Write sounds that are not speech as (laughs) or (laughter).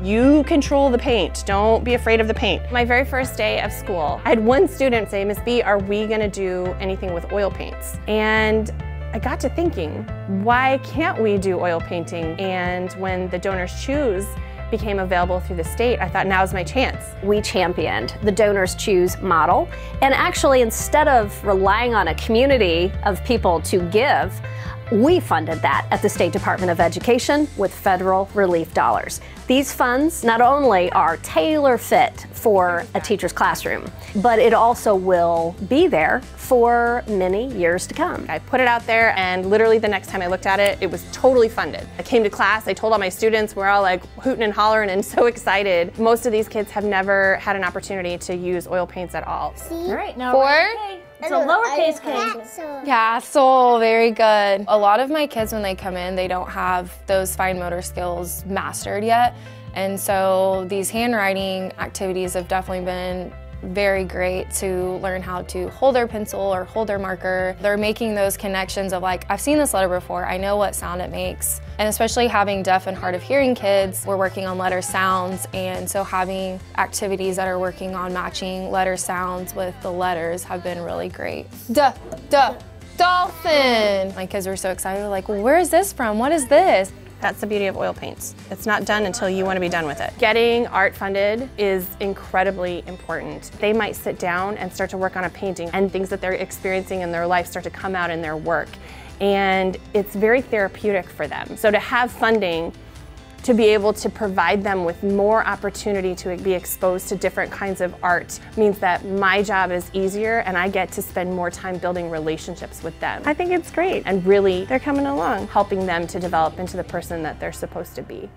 You control the paint. Don't be afraid of the paint. My very first day of school, I had one student say, Miss B, are we gonna do anything with oil paints? And I got to thinking, why can't we do oil painting? And when the DonorsChoose became available through the state, I thought now's my chance. We championed the DonorsChoose model. And actually, instead of relying on a community of people to give, we funded that at the State Department of Education with federal relief dollars. These funds not only are tailor fit for a teacher's classroom, but it also will be there for many years to come. I put it out there, and literally the next time I looked at it, it was totally funded. I came to class, I told all my students, we're all like hooting and hollering and (laughs) so excited. Most of these kids have never had an opportunity to use oil paints at all. All right, now Four. We're It's a lowercase k. Castle, very good. A lot of my kids, when they come in, they don't have those fine motor skills mastered yet. And so these handwriting activities have definitely been very great to learn how to hold their pencil or hold their marker. They're making those connections of like, I've seen this letter before, I know what sound it makes. And especially having deaf and hard of hearing kids, we're working on letter sounds. And so having activities that are working on matching letter sounds with the letters have been really great. Duh, duh, dolphin. My kids were so excited, like, where is this from? What is this? That's the beauty of oil paints. It's not done until you want to be done with it. Getting art funded is incredibly important. They might sit down and start to work on a painting and things that they're experiencing in their life start to come out in their work. And it's very therapeutic for them. So to have funding to be able to provide them with more opportunity to be exposed to different kinds of art means that my job is easier and I get to spend more time building relationships with them. I think it's great and really they're coming along, helping them to develop into the person that they're supposed to be.